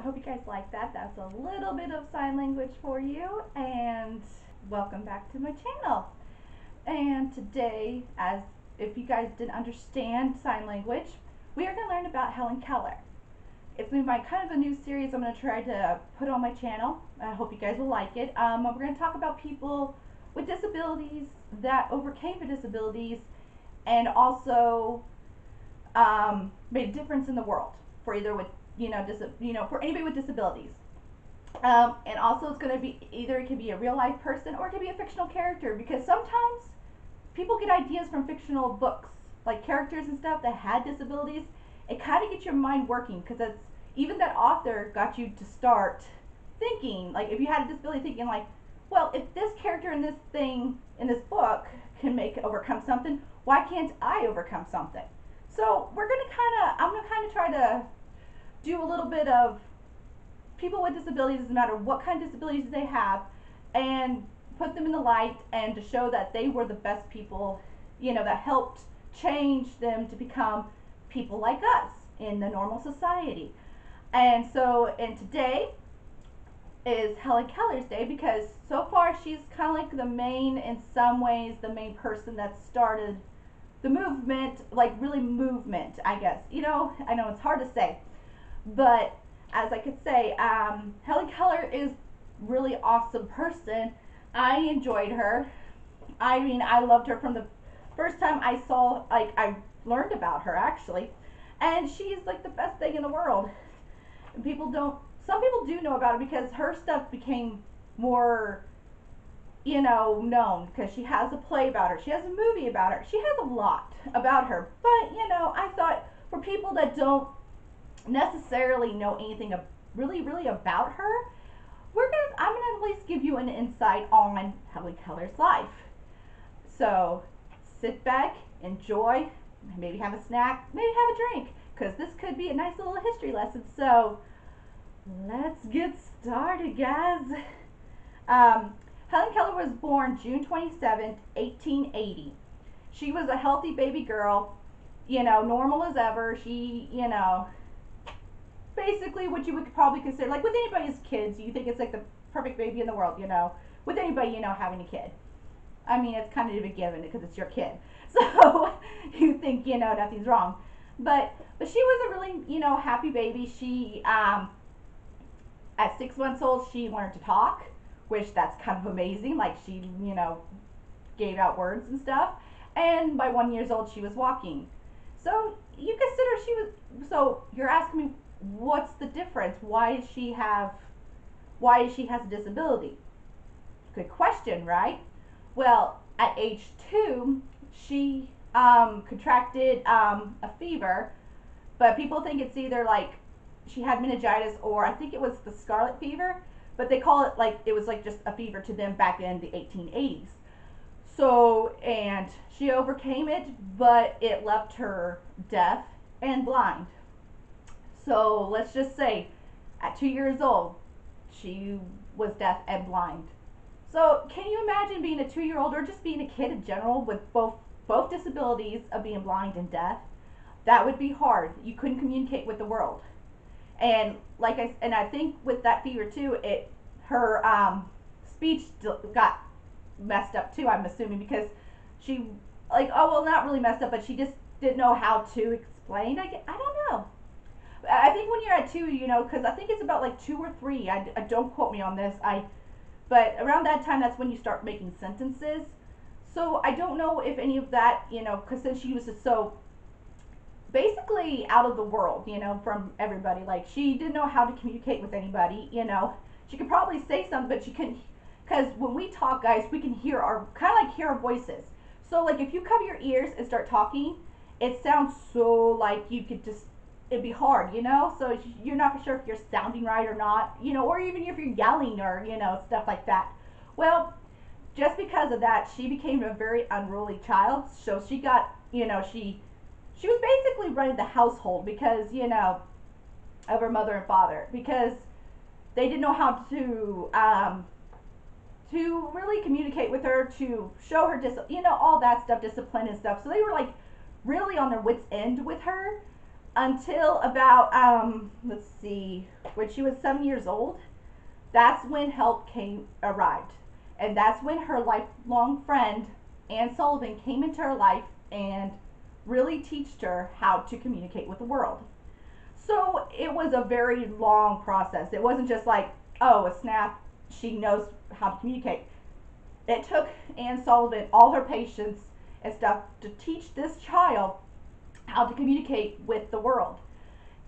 I hope you guys like that. That's a little bit of sign language for you, and welcome back to my channel. And today, as if you guys didn't understand sign language, we are going to learn about Helen Keller. It's been my kind of a new series I'm going to try to put on my channel. I hope you guys will like it. Um, we're going to talk about people with disabilities that overcame the disabilities and also um, made a difference in the world for either with you know dis- you know for anybody with disabilities. Um, and also it's going to be either it can be a real life person or it can be a fictional character because sometimes people get ideas from fictional books like characters and stuff that had disabilities. It kind of gets your mind working because it's even that author got you to start thinking like if you had a disability thinking like well if this character in this thing in this book can make overcome something why can't i overcome something so we're going to kind of i'm going to kind of try to do a little bit of people with disabilities, doesn't matter what kind of disabilities they have, and put them in the light and to show that they were the best people, you know, that helped change them to become people like us in the normal society. And so, and today is Helen Keller's day because so far she's kind of like the main, in some ways, the main person that started the movement, like really movement, I guess. You know, I know it's hard to say but as I could say, um, Helen Keller is really awesome person. I enjoyed her. I mean, I loved her from the first time I saw, like, I learned about her actually, and she's like the best thing in the world. And people don't. Some people do know about her because her stuff became more, you know, known because she has a play about her. She has a movie about her. She has a lot about her. But you know, I thought for people that don't necessarily know anything really, really about her, we're gonna I'm gonna at least give you an insight on Helen Keller's life. So sit back, enjoy, maybe have a snack, maybe have a drink, because this could be a nice little history lesson. So let's get started, guys. Um, Helen Keller was born June 27, 1880. She was a healthy baby girl, you know, normal as ever. She, you know, basically what you would probably consider like with anybody's kids you think it's like the perfect baby in the world you know? With anybody you know having a kid. I mean it's kind of a given because it's your kid. So you think you know nothing's wrong. But but she was a really you know happy baby. She um at six months old she learned to talk which that's kind of amazing. Like she you know gave out words and stuff. And by one years old she was walking. So you consider she was so you're asking me what's the difference? Why does she have why does she has a disability? Good question, right? Well, at age two, she um, contracted um, a fever, but people think it's either like she had meningitis or I think it was the scarlet fever, but they call it like it was like just a fever to them back in the 1880s. So, and she overcame it, but it left her deaf and blind. So let's just say at two years old, she was deaf and blind. So can you imagine being a two year old or just being a kid in general with both both disabilities of being blind and deaf? That would be hard. You couldn't communicate with the world. And like I and I think with that fever too, it her um, speech got messed up too. I'm assuming because she like oh well not really messed up, but she just didn't know how to explain. I I don't know. I think when you're at two, you know, because I think it's about like two or three. I, I don't quote me on this. I, but around that time, that's when you start making sentences. So I don't know if any of that, you know, because since she was so basically out of the world, you know, from everybody. Like she didn't know how to communicate with anybody, you know. She could probably say something, but she couldn't. Because when we talk, guys, we can hear our kind of like hear our voices. So like if you cover your ears and start talking, it sounds so like you could just it'd be hard, you know? So you're not for sure if you're sounding right or not, you know, or even if you're yelling or, you know, stuff like that. Well, just because of that, she became a very unruly child. So she got, you know, she she was basically running the household because, you know, of her mother and father because they didn't know how to um, to really communicate with her, to show her dis, you know, all that stuff, discipline and stuff. So they were like really on their wits end with her until about um, let's see, when she was some years old. That's when help came arrived, and that's when her lifelong friend Anne Sullivan came into her life and really taught her how to communicate with the world. So it was a very long process. It wasn't just like, oh, a snap, she knows how to communicate. It took Anne Sullivan all her patience and stuff to teach this child how to communicate with the world.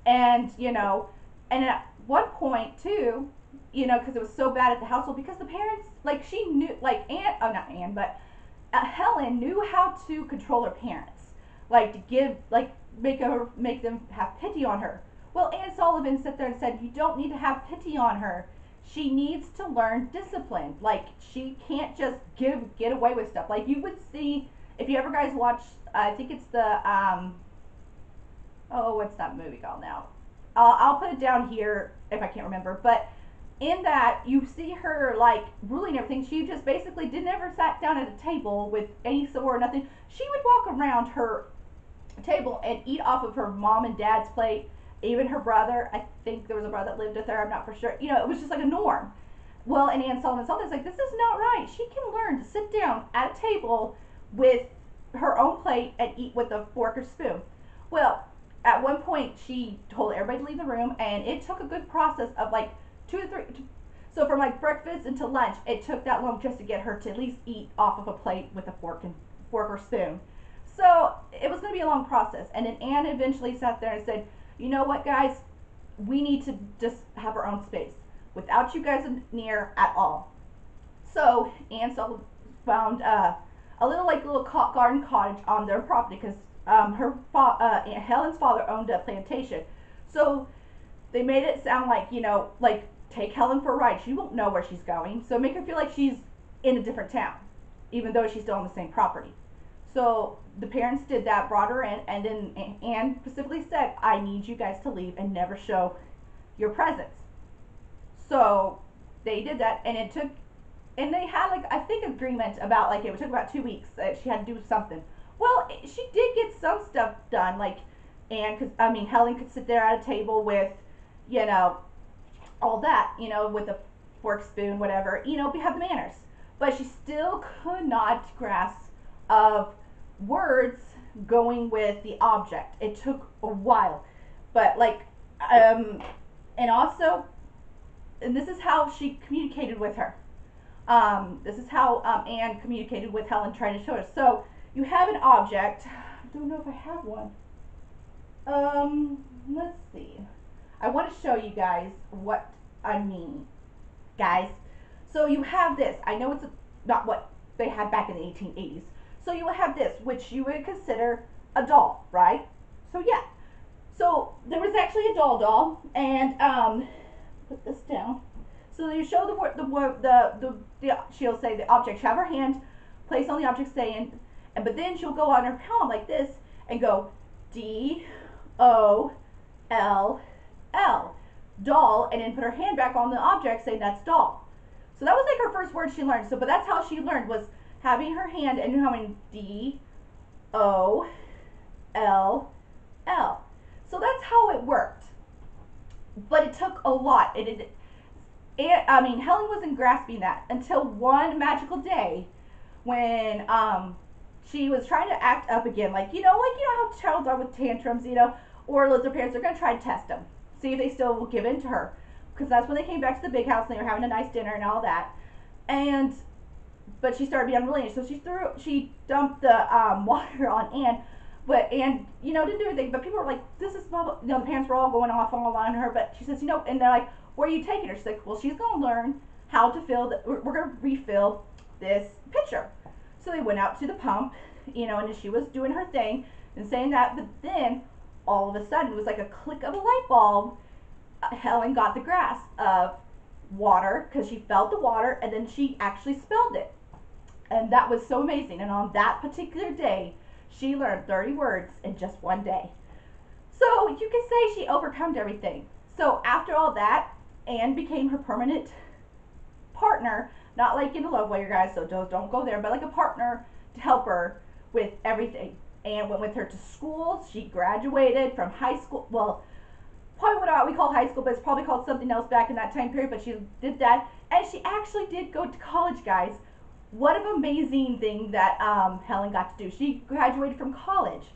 And, you know, and at one point, too, you know, because it was so bad at the household, because the parents, like, she knew, like, Anne, oh, not Anne, but uh, Helen knew how to control her parents, like, to give, like, make her, make them have pity on her. Well, Anne Sullivan sat there and said, you don't need to have pity on her. She needs to learn discipline. Like, she can't just give, get away with stuff. Like, you would see, if you ever guys watch, uh, I think it's the, um, oh, what's that movie called now? I'll put it down here if I can't remember. But in that, you see her like ruling everything. She just basically did never sat down at a table with any sword, nothing. She would walk around her table and eat off of her mom and dad's plate. Even her brother, I think there was a brother that lived with her. I'm not for sure. You know, it was just like a norm. Well, and Anne Sullivan saw like this is not right. She can learn to sit down at a table with her own plate and eat with a fork or spoon. Well, at one point she told everybody to leave the room and it took a good process of like two to three so from like breakfast until lunch it took that long just to get her to at least eat off of a plate with a fork and fork or spoon. So it was going to be a long process and then anne eventually sat there and said you know what guys? We need to just have our own space. Without you guys near at all. So anne found uh, a little like little garden cottage on their property because um, her fa- uh, Aunt Helen's father owned a plantation. So they made it sound like, you know, like take Helen for a ride. She won't know where she's going. So make her feel like she's in a different town, even though she's still on the same property. So the parents did that, brought her in, and then Anne specifically said, I need you guys to leave and never show your presence. So they did that, and it took, and they had like, I think, agreement about like, it took about two weeks that she had to do something. Well, she did get some stuff done, like, and cause I mean, Helen could sit there at a table with, you know, all that, you know, with a fork, spoon, whatever, you know, have the manners. But she still could not grasp of words going with the object. It took a while, but like, um, and also, and this is how she communicated with her. Um, this is how um, Anne communicated with Helen, trying to show her. So you have an object. I don't know if I have one. Um, let's see. I want to show you guys what I mean, guys. So you have this. I know it's not what they had back in the 1880s. So you have this, which you would consider a doll, right? So yeah. So there was actually a doll doll, and um, put this down. So you show the the the, the, the, she'll say the object. She have her hand place on the object, saying and but then she'll go on her palm like this and go D O L L doll and then put her hand back on the object saying that's doll. So that was like her first word she learned. So but that's how she learned was having her hand and having D O L L. So that's how it worked. But it took a lot. It, it, it I mean Helen wasn't grasping that until one magical day when um she was trying to act up again, like you know, like you know how childs are with tantrums, you know, or their parents are gonna try to test them, see if they still will give in to her, because that's when they came back to the big house and they were having a nice dinner and all that, and but she started being unwilling, so she threw, she dumped the um, water on Anne, but Anne, you know, didn't do anything, but people were like, this is you know, the parents were all going off all on her, but she says, you know, and they're like, where are you taking her? She's like, well, she's gonna learn how to fill, the, we're, we're gonna refill this pitcher. So they went out to the pump, you know, and she was doing her thing and saying that, but then all of a sudden it was like a click of a light bulb. Uh, Helen got the grasp of water because she felt the water and then she actually spilled it. And that was so amazing. And on that particular day, she learned 30 words in just one day. So you can say she overcome everything. So after all that, Anne became her permanent partner not like in a love way, guys, so don't, don't go there, but like a partner to help her with everything. and went with her to school. She graduated from high school. Well, probably what we call high school, but it's probably called something else back in that time period. But she did that, and she actually did go to college, guys. What an amazing thing that um, Helen got to do. She graduated from college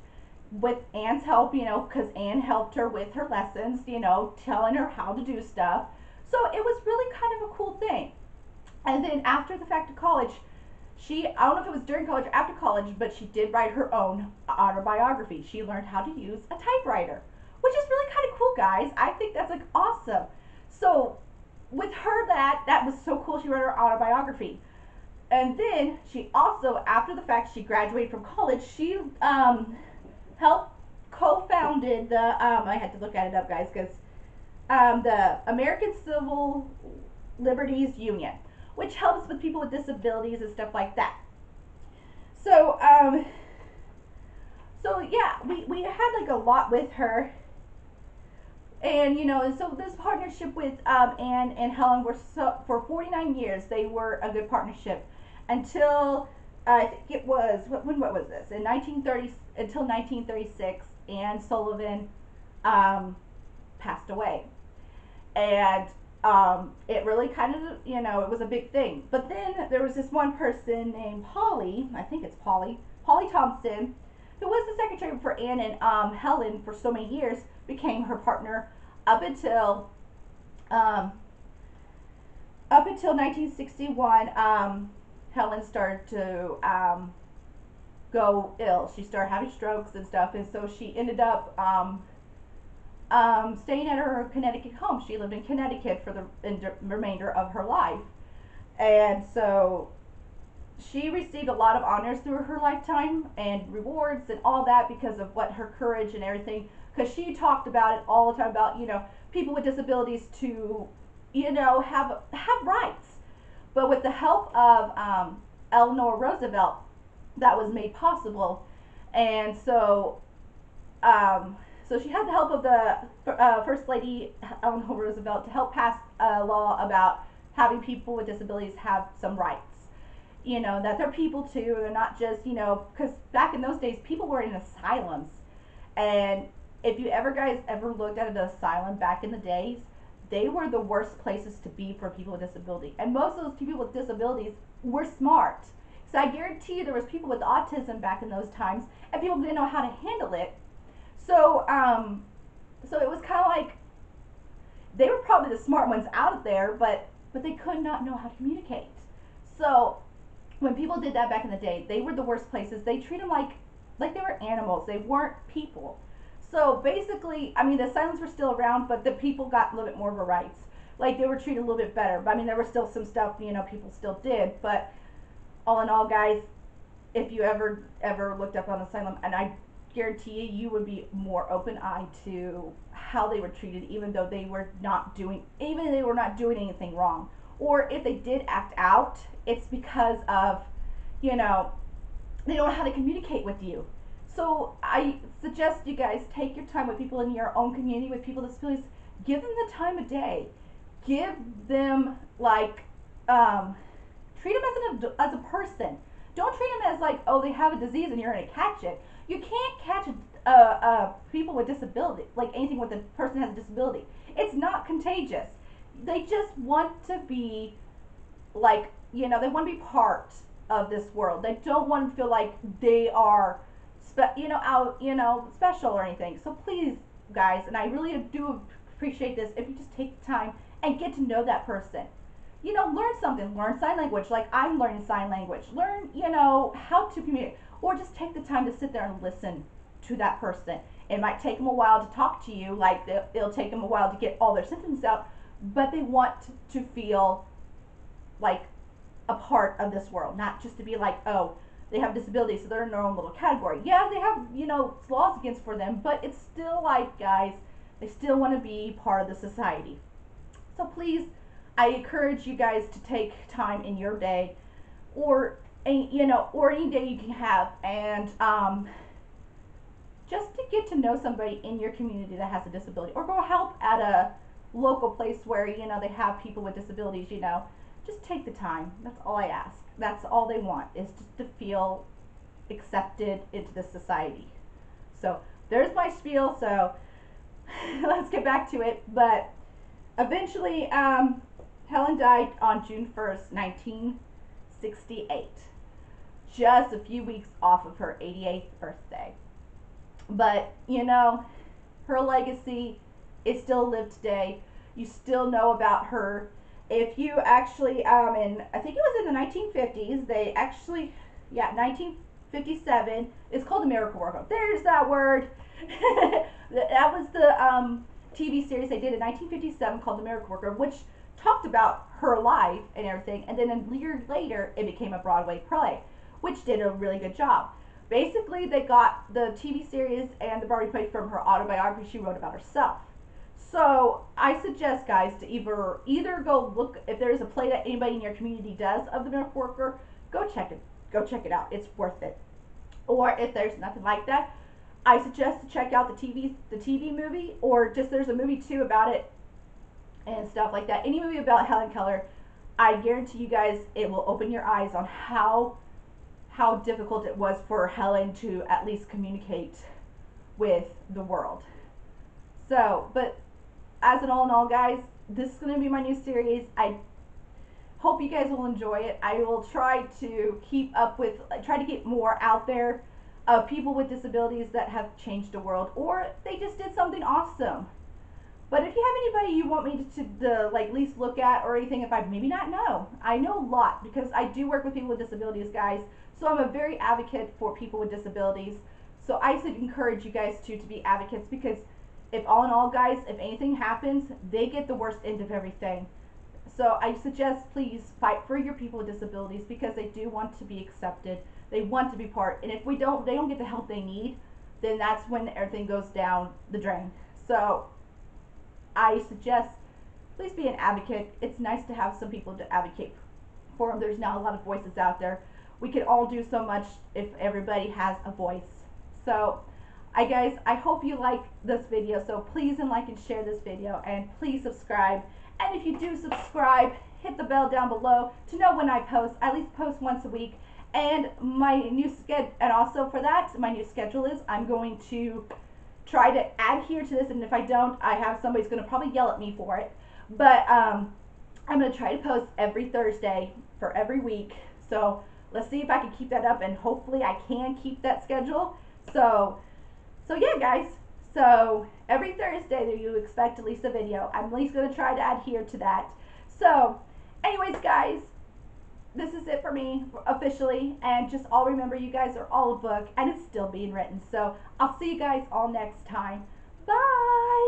with Anne's help, you know, because Anne helped her with her lessons, you know, telling her how to do stuff. So it was really kind of a cool thing. And then after the fact of college, she, I don't know if it was during college or after college, but she did write her own autobiography. She learned how to use a typewriter, which is really kind of cool, guys. I think that's like awesome. So with her, that that was so cool. She wrote her autobiography, and then she also, after the fact, she graduated from college. She um, helped co-founded the. Um, I had to look at it up, guys, because um, the American Civil Liberties Union which helps with people with disabilities and stuff like that. So, um, so yeah, we, we had like a lot with her. And, you know, so this partnership with um, Anne and Helen were so, for 49 years, they were a good partnership until, uh, I think it was, when, what was this? In 1930, until 1936, Anne Sullivan um, passed away. And um, it really kind of, you know, it was a big thing. But then there was this one person named Polly, I think it's Polly, Polly Thomson, who was the secretary for Anne and um, Helen for so many years, became her partner up until um, up until 1961. Um, Helen started to um, go ill. She started having strokes and stuff, and so she ended up um, staying at her Connecticut home. She lived in Connecticut for the remainder of her life. And so she received a lot of honors through her lifetime and rewards and all that because of what her courage and everything. Because she talked about it all the time about, you know, people with disabilities to, you know, have, have rights. But with the help of um, Eleanor Roosevelt, that was made possible. And so, um, so she had the help of the uh, First Lady Eleanor Roosevelt to help pass a law about having people with disabilities have some rights. You know, that they're people too, they're not just, you know, because back in those days, people were in asylums. And if you ever guys ever looked at an asylum back in the days, they were the worst places to be for people with disability. And most of those people with disabilities were smart. So I guarantee you there was people with autism back in those times, and people didn't know how to handle it so, um, so it was kind of like they were probably the smart ones out there, but but they could not know how to communicate. So when people did that back in the day, they were the worst places. They treat them like like they were animals. They weren't people. So basically, I mean, the silence were still around, but the people got a little bit more of a rights. Like they were treated a little bit better. But I mean, there was still some stuff you know people still did. But all in all, guys, if you ever ever looked up on asylum, and I guarantee you, you would be more open-eyed to how they were treated, even though they were not doing, even if they were not doing anything wrong. Or if they did act out, it's because of, you know, they don't know how to communicate with you. So I suggest you guys take your time with people in your own community, with people with disabilities. Give them the time of day. Give them like, um, treat them as, an, as a person. Don't treat them as like, oh, they have a disease and you're going to catch it you can't catch uh, uh, people with disability, like anything with a person has a disability. It's not contagious. They just want to be like, you know, they want to be part of this world. They don't want to feel like they are, spe- you know, out, you know, special or anything. So please, guys, and I really do appreciate this if you just take the time and get to know that person. You know, learn something. Learn sign language, like I'm learning sign language. Learn, you know, how to communicate or just take the time to sit there and listen to that person. It might take them a while to talk to you, like it'll take them a while to get all their sentences out, but they want to feel like a part of this world, not just to be like, oh, they have disabilities, so they're in their own little category. Yeah, they have, you know, laws against for them, but it's still like, guys, they still want to be part of the society. So please, I encourage you guys to take time in your day or a, you know, or any day you can have, and um, just to get to know somebody in your community that has a disability, or go help at a local place where you know they have people with disabilities. You know, just take the time. That's all I ask. That's all they want is just to feel accepted into the society. So there's my spiel. So let's get back to it. But eventually, um, Helen died on June 1st, 1968, just a few weeks off of her 88th birthday. But, you know, her legacy is still lived today. You still know about her. If you actually, um, in, I think it was in the 1950s, they actually, yeah, 1957, it's called the Miracle Worker. There's that word. that was the um, TV series they did in 1957 called The Miracle Worker, which talked about her life and everything. And then a year later, it became a Broadway play, which did a really good job. Basically, they got the TV series and the Broadway play from her autobiography she wrote about herself. So I suggest, guys, to either either go look if there's a play that anybody in your community does of the Miracle Worker, go check it. Go check it out. It's worth it. Or if there's nothing like that, I suggest to check out the TV the TV movie, or just there's a movie too about it and stuff like that. Any movie about Helen Keller, I guarantee you guys it will open your eyes on how how difficult it was for Helen to at least communicate with the world. So, but as an all in all, guys, this is going to be my new series. I hope you guys will enjoy it. I will try to keep up with, try to get more out there of people with disabilities that have changed the world or they just did something awesome. But if you have anybody you want me to, to, like least look at or anything, if I maybe not know, I know a lot because I do work with people with disabilities, guys. So I'm a very advocate for people with disabilities. So I should encourage you guys to to be advocates because if all in all, guys, if anything happens, they get the worst end of everything. So I suggest please fight for your people with disabilities because they do want to be accepted. They want to be part. And if we don't, they don't get the help they need, then that's when everything goes down the drain. So I suggest please be an advocate. It's nice to have some people to advocate for them. There's not a lot of voices out there. We could all do so much if everybody has a voice. So, I guys, I hope you like this video. So please and like and share this video and please subscribe. And if you do subscribe, hit the bell down below to know when I post. I at least post once a week. And my new schedule, and also for that, my new schedule is I'm going to try to adhere to this, and if I don't, I have somebody's going to probably yell at me for it. But um, I'm going to try to post every Thursday for every week. So let's see if I can keep that up, and hopefully I can keep that schedule. So, so yeah, guys. So every Thursday you expect at least a video. I'm at least going to try to adhere to that. So, anyways, guys, this is it for me officially. And just all remember, you guys are all a book and it's still being written. So I'll see you guys all next time. Bye.